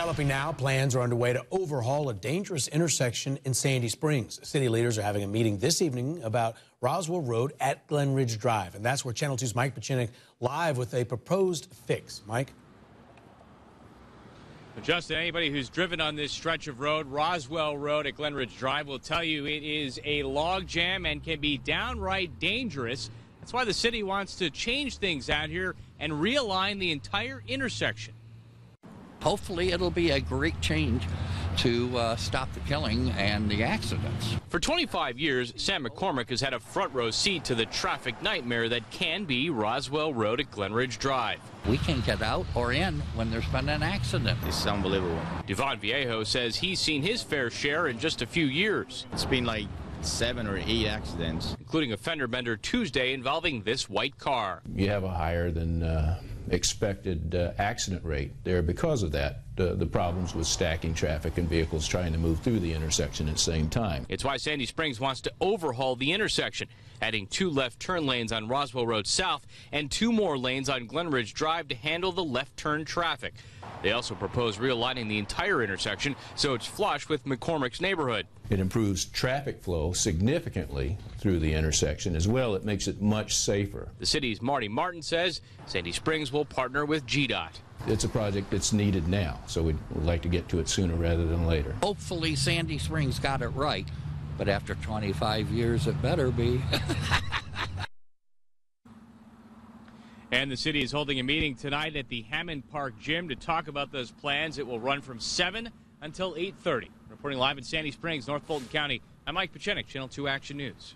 Developing now, plans are underway to overhaul a dangerous intersection in Sandy Springs. City leaders are having a meeting this evening about Roswell Road at Glenridge Drive. And that's where Channel 2's Mike Petchenik live with a proposed fix. Mike? Justin, anybody who's driven on this stretch of road, Roswell Road at Glenridge Drive, will tell you it is a log jam and can be downright dangerous. That's why the city wants to change things out here and realign the entire intersection. Hopefully, it'll be a great change to uh, stop the killing and the accidents. For 25 years, Sam McCormick has had a front row seat to the traffic nightmare that can be Roswell Road at Glenridge Drive. We can get out or in when there's been an accident. It's unbelievable. Devon Viejo says he's seen his fair share in just a few years. It's been like seven or eight accidents, including a fender bender Tuesday involving this white car. You have a higher than uh, expected uh, accident rate there because of that. Uh, the problems with stacking traffic and vehicles trying to move through the intersection at the same time. It's why Sandy Springs wants to overhaul the intersection, adding two left turn lanes on Roswell Road South and two more lanes on Glenridge Drive to handle the left turn traffic. They also propose realigning the entire intersection so it's flush with McCormick's neighborhood. It improves traffic flow significantly through the intersection. As well, it makes it much safer. The city's Marty Martin says Sandy Springs will partner with GDOT. It's a project that's needed now, so we'd like to get to it sooner rather than later. Hopefully, Sandy Springs got it right, but after 25 years, it better be. And the city is holding a meeting tonight at the Hammond Park Gym to talk about those plans. It will run from 7 until 8.30. Reporting live in Sandy Springs, North Fulton County, I'm Mike Petchenik, Channel 2 Action News.